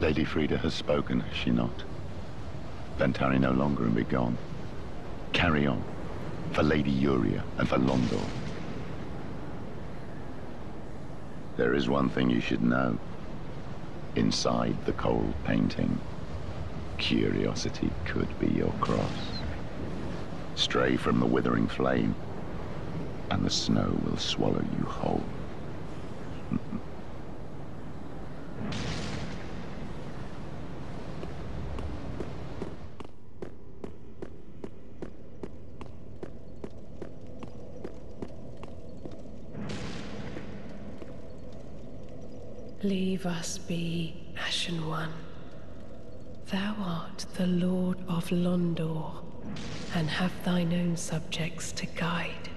Lady Friede has spoken, has she not? Ventari no longer and be gone. Carry on. For Lady Yuria and for Londor. There is one thing you should know. Inside the cold painting, curiosity could be your cross. Stray from the withering flame, and the snow will swallow you whole. Leave us be, Ashen One. Thou art the Lord of Londor, and have thine own subjects to guide.